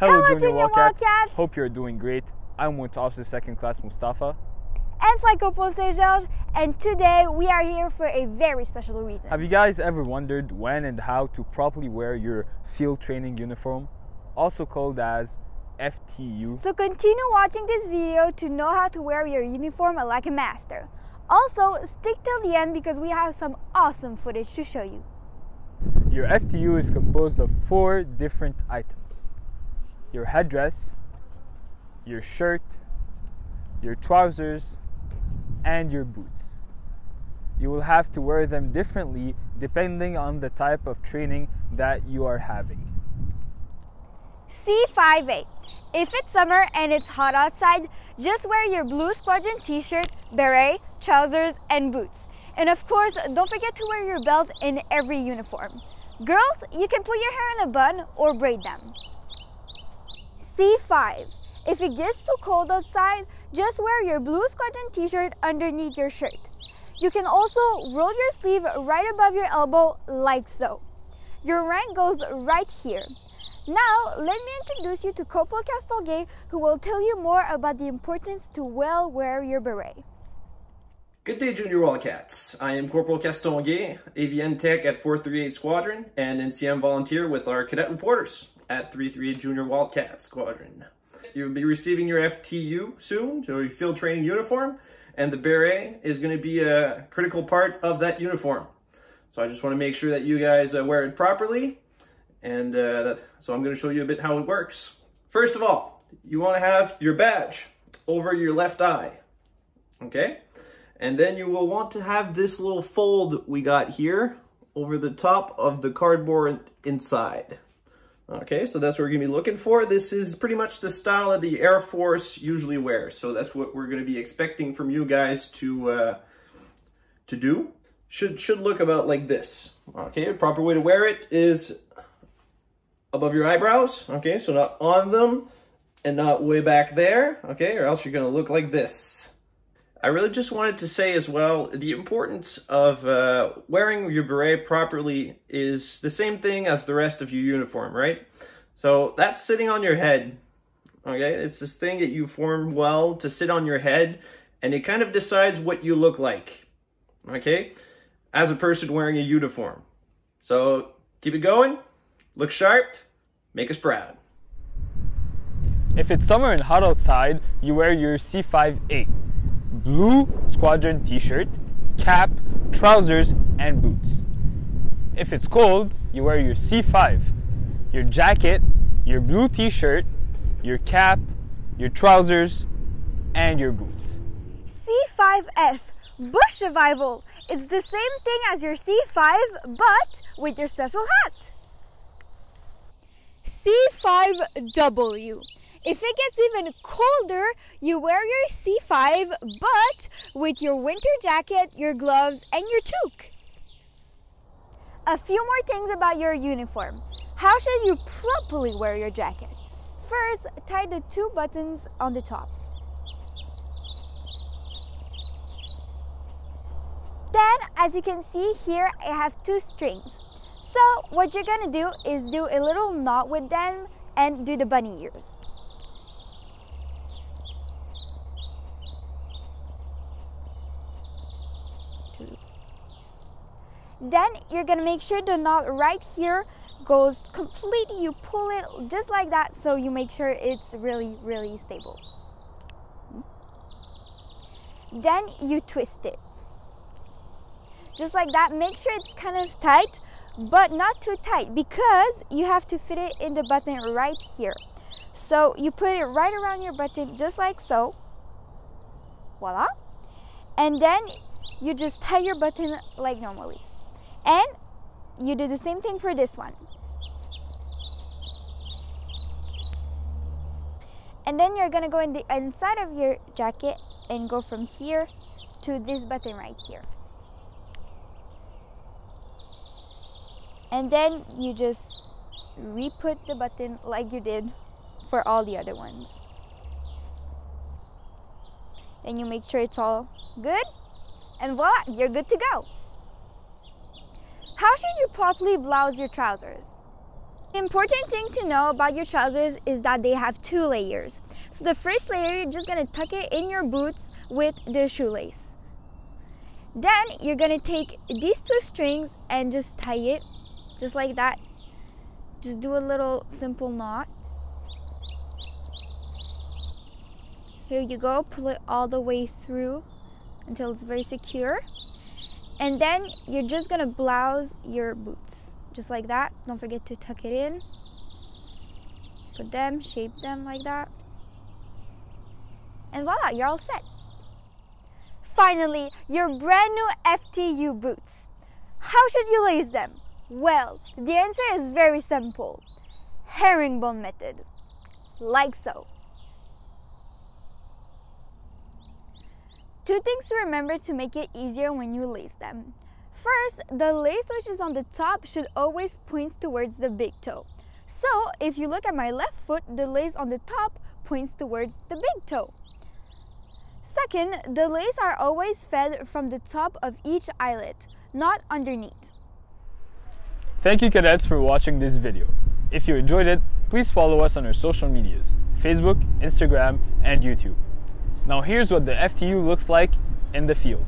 Hello, Hello, Junior, Junior Wildcats. Wildcats. Hope you're doing great. I'm with Officer Second Class Mustafa. And Flight Corporal. George, and today we are here for a very special reason. Have you guys ever wondered when and how to properly wear your field training uniform, also called as FTU? So continue watching this video to know how to wear your uniform like a master. Also, stick till the end because we have some awesome footage to show you. Your FTU is composed of four different items your headdress, your shirt, your trousers, and your boots. You will have to wear them differently depending on the type of training that you are having. C5A. If it's summer and it's hot outside, just wear your blue squadron t-shirt, beret, trousers, and boots. And of course, don't forget to wear your belt in every uniform. Girls, you can put your hair in a bun or braid them. C5. If it gets too cold outside, just wear your blue squadron t-shirt underneath your shirt. You can also roll your sleeve right above your elbow like so. Your rank goes right here. Now, let me introduce you to Corporal Castonguay, who will tell you more about the importance to well wear your beret. Good day, Junior Wildcats. I am Corporal Castonguay, AVN Tech at 438 Squadron, and NCM volunteer with our cadet reporters at 338 Junior Wildcat Squadron. You'll be receiving your FTU soon, so your field training uniform, and the beret is going to be a critical part of that uniform. So I just want to make sure that you guys uh, wear it properly, and uh, so I'm going to show you a bit how it works. First of all, you want to have your badge over your left eye, okay? And then you will want to have this little fold we got here over the top of the cardboard inside. Okay, so that's what we're gonna be looking for. This is pretty much the style that the Air Force usually wears. So that's what we're gonna be expecting from you guys to uh, to do. Should should look about like this. Okay, the proper way to wear it is above your eyebrows. Okay, so not on them and not way back there. Okay, or else you're gonna look like this. I really just wanted to say as well, the importance of uh, wearing your beret properly is the same thing as the rest of your uniform, right? So that's sitting on your head, okay? It's this thing that you form well to sit on your head, and it kind of decides what you look like, okay? As a person wearing a uniform. So keep it going, look sharp, make us proud. If it's summer and hot outside, you wear your C5A blue squadron t-shirt, cap, trousers, and boots. If it's cold, you wear your C5, your jacket, your blue t-shirt, your cap, your trousers, and your boots. C5F, Bush Survival. It's the same thing as your C5, but with your special hat. C5W. If it gets even colder, you wear your C5, but with your winter jacket, your gloves, and your toque. A few more things about your uniform. How should you properly wear your jacket? First, tie the two buttons on the top. Then, as you can see here, I have two strings. So, what you're gonna do is do a little knot with them and do the bunny ears. Then you're gonna make sure the knot right here goes completely, you pull it just like that so you make sure it's really, really stable. Then you twist it. Just like that, make sure it's kind of tight, but not too tight because you have to fit it in the button right here. So you put it right around your button just like so. Voila. And then you just tie your button like normally. And you do the same thing for this one. And then you're gonna go in the inside of your jacket and go from here to this button right here. And then you just re-put the button like you did for all the other ones. Then you make sure it's all good and voila, you're good to go. How should you properly blouse your trousers? The important thing to know about your trousers is that they have two layers. So the first layer, you're just gonna tuck it in your boots with the shoelace. Then you're gonna take these two strings and just tie it just like that. Just do a little simple knot. Here you go, pull it all the way through until it's very secure. And then you're just gonna blouse your boots, just like that. Don't forget to tuck it in. Put them, shape them like that. And voila, you're all set. Finally, your brand new FTU boots. How should you lace them? Well, the answer is very simple. Herringbone method. Like so. Two things to remember to make it easier when you lace them. First, the lace which is on the top should always point towards the big toe. So, if you look at my left foot, the lace on the top points towards the big toe. Second, the lace are always fed from the top of each eyelet, not underneath. Thank you cadets for watching this video. If you enjoyed it, please follow us on our social medias, Facebook, Instagram, and YouTube. Now here's what the FTU looks like in the field.